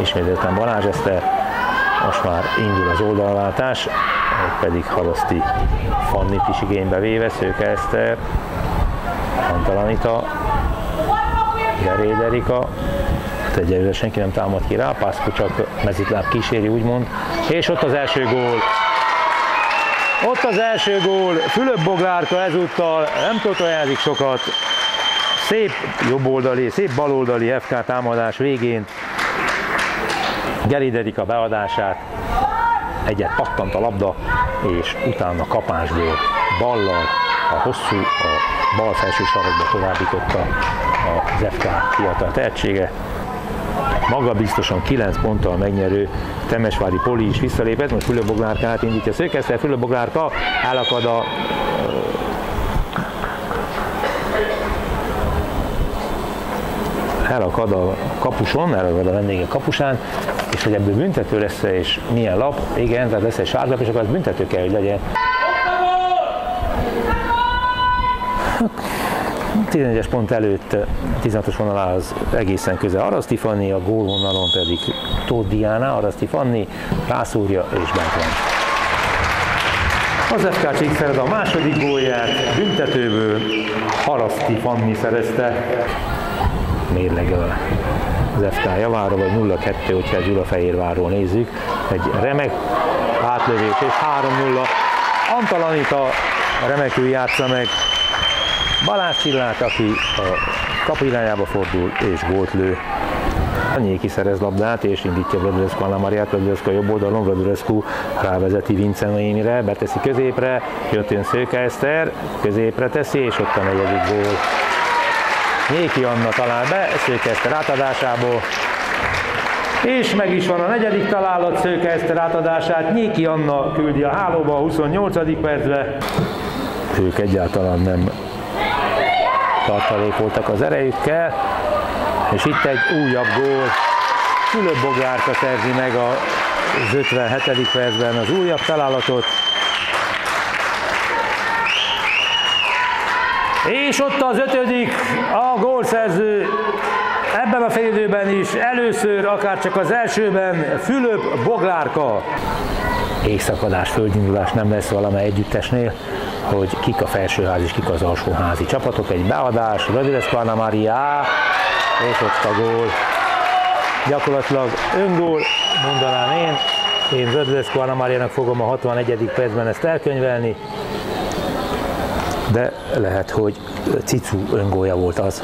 ismételten Balázs Eszter, most már indul az oldalváltás, pedig Haraszti Fannit is igénybe véve, Szőke Eszter, Antalanita, Geréd Erika, egyelőre senki nem támad ki rá, Pászko csak mezitláb kíséri, úgymond, és ott az első gól. Ott az első gól, Fülöp Boglárka ezúttal nem totojázik sokat, szép jobboldali, szép baloldali FK támadás végén Geri Erika beadását, egyet pattant a labda, és utána kapásból ballal a hosszú, a bal felső sarokba továbbította az FK fiatal tehetsége. Maga biztosan 9 ponttal megnyerő Temesvári Poli is visszalépett, most Fülöp Boglárka indítja Szőkeszter, Fülöp Boglárka elakad a elakad a kapuson, elakad a vendége kapusán, és hogy ebből büntető lesz és milyen lap, igen, tehát lesz egy sárlap, és akkor az büntető kell, hogy legyen. 11-es pont előtt 16-os vonalához egészen közel Araszti Fanni, a gólvonalon pedig Tóth Diana, Araszti Fanni rászúrja és bent. Az FK Csíkszered a második gólját büntetőből Haraszti Fanni szerezte mérlegel az FK javára, vagy 0-2, hogyha Gyulafehérvárról nézzük. Egy remek átlövés és 3-0. Antalanita remekül játsza meg Balázs Csillát, aki a kapu irányába fordul és gólt lő. Nyéki szerez labdát és indítja Vladulescu Anna Mariát, Vladulescu a jobb oldalon, Vladulescu rávezeti Vince Noémire, beteszi középre, jött jön Szőke Eszter, középre teszi, és ott a negyedik gól. Nyéki Anna talál be, Szőke Eszter átadásából, és meg is van a negyedik találat, Szőke Eszter átadását, Nyéki Anna küldi a hálóba a 28. percbe. Ők egyáltalán nem tartalékoltak az erejükkel, és itt egy újabb gól. Fülöp Bogárka szerzi meg az 57. percben az újabb találatot. És ott az ötödik, a gólszerző ebben a félidőben is, először, akár csak az elsőben, Fülöp Boglárka. Éjszakadás, földindulás nem lesz valamely együttesnél, hogy kik a felsőház és kik az alsóházi csapatok. Egy beadás, Rövides Anna Maria, és ott a gól. Gyakorlatilag öngól, mondanám én. Én Rövides Anna Mariának fogom a 61. percben ezt elkönyvelni, de lehet, hogy Cicu öngólja volt az.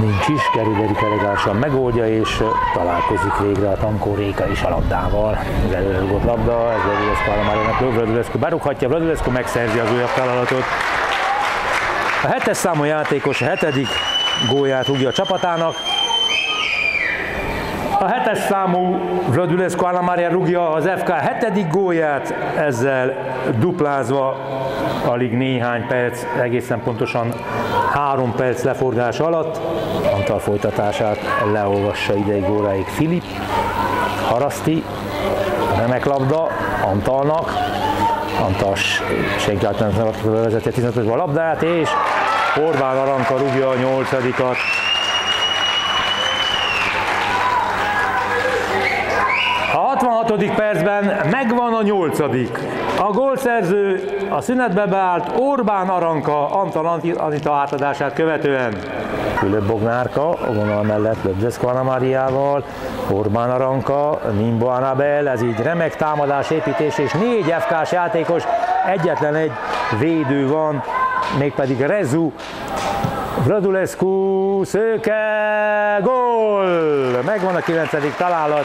Nincs is, Geri Erika elegánsan megoldja, és találkozik végre a Tankó Réka is a labdával. Az előrugott labda, ez Vladulescu Alamáriának Vladulescu berúghatja, Vladulescu megszerzi az újabb találatot. A hetes számú játékos a hetedik gólját rúgja a csapatának, a hetes számú Vladulescu Alamária rúgja az FK hetedik gólját, ezzel duplázva alig néhány perc, egészen pontosan három perc leforgás alatt. Antal folytatását leolvassa ideig óráig Filip. Haraszti, remek labda, Antalnak. Antal senki általán vezeti a 15 a labdát, és Orbán Aranka rúgja a nyolcadikat. A 66. percben megvan a nyolcadik. A gólszerző a szünetbe beállt Orbán Aranka Antal Anita átadását követően. Fülöp Bognárka a vonal mellett Anna Máriával, Orbán Aranka, Nimbo Anabel, ez így remek támadás, építés és négy FK-s játékos, egyetlen egy védő van, mégpedig Rezu, Vladulescu, Szőke, gól! Megvan a 9. találat,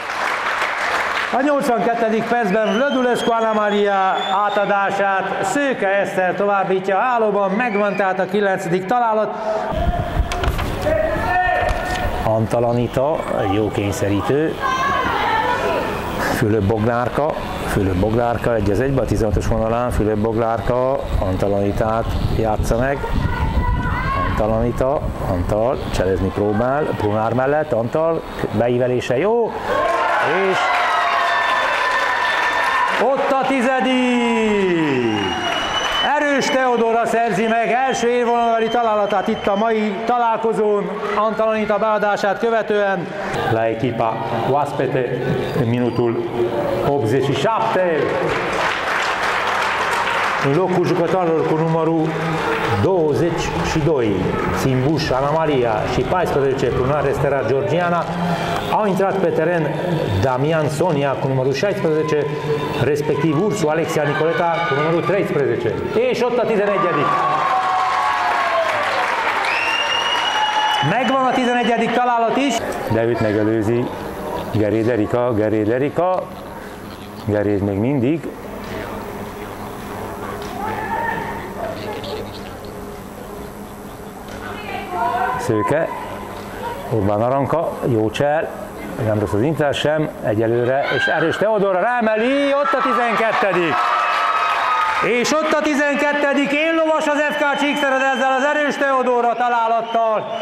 a 82. percben Vladulescu Anna Maria átadását Szőke Eszter továbbítja a hálóban, megvan tehát a 9. találat. Antalanita, jó kényszerítő, Fülöp Bognárka, Fülöp Boglárka egy az egybe a 16-os vonalán, Fülöp Boglárka Antalanitát játsza meg, Antalanita, Antal cselezni próbál, Brunár mellett, Antal beívelése jó, és tizedik! Erős Teodora szerzi meg első élvonalali találatát itt a mai találkozón Antalanita beadását követően. La echipa oaspete minutul 87 în locul jucătorilor cu numărul 22, Simbuș, Ana Maria și 14, Prunar Estera Georgiana, au intrat pe teren Damian Sonia cu numărul 16, respectiv Ursu Alexia Nicoleta cu numărul 13. És ott a 11 Megvan a 11. találat is, de őt megelőzi Geréd Erika, Geréd Erika, Geréd még mindig, Szőke, Orbán Aranka, jó csel, nem rossz az Inter sem, egyelőre, és erős Teodora rámeli, ott a 12 és ott a 12 éllovas az FK Csíkszered ezzel az erős Teodora találattal.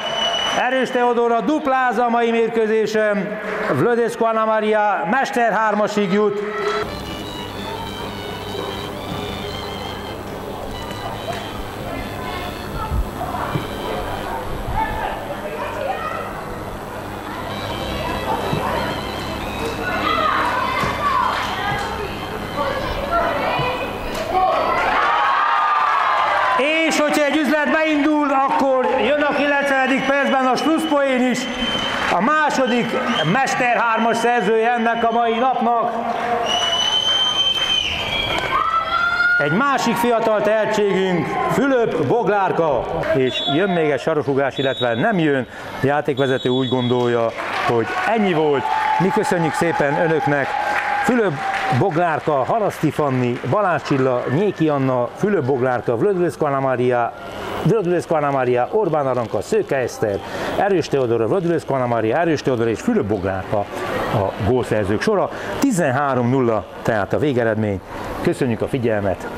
Erős Teodora dupláza a mai mérkőzésen. Vlödeszko Anna Maria Mester hármasig jut. 11. percben a slusszpoén is a második mesterhármas szerzője ennek a mai napnak. Egy másik fiatal tehetségünk, Fülöp Boglárka, és jön még egy sarosugás, illetve nem jön. A játékvezető úgy gondolja, hogy ennyi volt. Mi köszönjük szépen önöknek. Fülöp Boglárka, Haraszti Fanni, Balázs Csilla, Nyéki Anna, Fülöp Boglárka, Vlödvöszkana Mária, Vlödülöszko Anna Mária, Orbán Aranka, Szőke Eszter, Erős Teodora, Vlödülöszko Anna Mária, Erős Teodora és Fülöp Boglárka a gólszerzők sora. 13-0 tehát a végeredmény. Köszönjük a figyelmet!